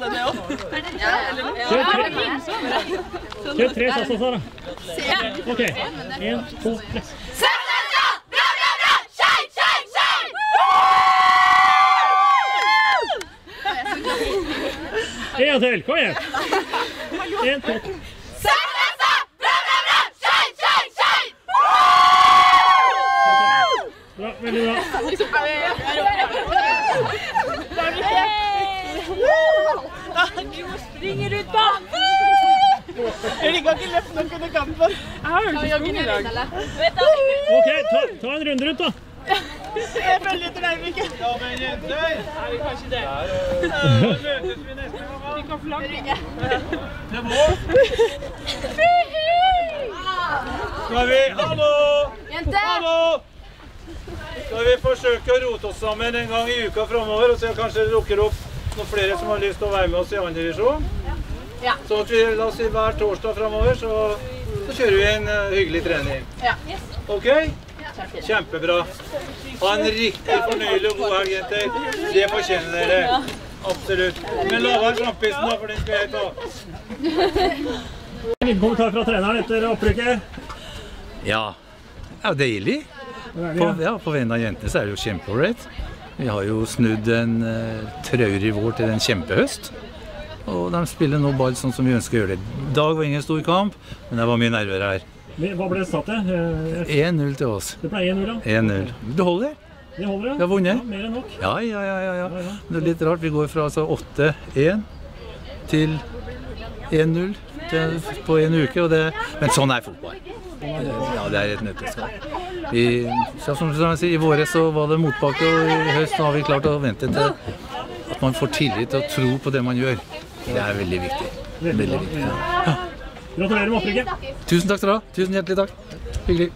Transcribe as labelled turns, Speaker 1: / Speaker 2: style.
Speaker 1: alle det òg.
Speaker 2: Kjør tre, kjør tre salsa, da. OK. Én, to, tre. En gang til. Kom igjen. En, to. Bra, veldig bra.
Speaker 1: Springer ut banen! Jeg liker ikke løpt nok under kampen. Jeg har sprunget i dag.
Speaker 2: OK, ta, ta en runde rundt, da.
Speaker 1: Jeg følger etter deg, Mikkel. Ja, men jenter! Nei, vi kanskje det. Da møtes vi neste gang. Vi kan flagge. Det må. Skal vi Hallo! Hallo! Skal vi forsøke å rote oss sammen en gang i uka framover, og vi kanskje det dukker opp noen flere som har lyst til å være med oss i andre divisjon?
Speaker 3: Ja.
Speaker 1: Så at vi, la oss si hver torsdag framover, så, så kjører vi en uh, hyggelig trening.
Speaker 3: Ja.
Speaker 1: OK? Kjempebra. Ha en riktig fornøyelig og god helg, jenter. Det fortjener dere. Absolutt. Men la være sjampisen, da, for den skal jeg ta.
Speaker 2: En kommentar fra treneren etter opprykket.
Speaker 4: Ja, det er jo deilig. På, ja, på vegne av jentene så er det jo kjempeålreit. Vi har jo snudd en uh, traurig vår til en kjempehøst. Og de spiller nå ball sånn som vi ønsker å gjøre det. I dag var ingen stor kamp, men det var mye nerver her.
Speaker 2: Hva ble satt til? Eh,
Speaker 4: 1-0 til oss.
Speaker 2: Det ble 1-0, ja.
Speaker 4: 1-0. Det holder.
Speaker 2: Det holder, ja.
Speaker 4: Vi har vunnet.
Speaker 2: Ja, mer enn nok.
Speaker 4: Ja, ja, ja. ja,
Speaker 2: Ja,
Speaker 4: ja. Det er litt rart. Vi går fra altså 8-1 til 1-0 på en uke. Og det, men sånn er fotball. Ja, det er et nøtteskall. Vi, så som jeg sier, I våre så var det motbakke, og i høst har vi klart å vente til at man får tillit og tro på det man gjør. Det er veldig viktig.
Speaker 2: Veldig
Speaker 4: Veldig viktig. Ja.
Speaker 2: Gratulerer med opprykket.
Speaker 4: Tusen takk skal du ha. Tusen hjertelig takk. Hyggelig.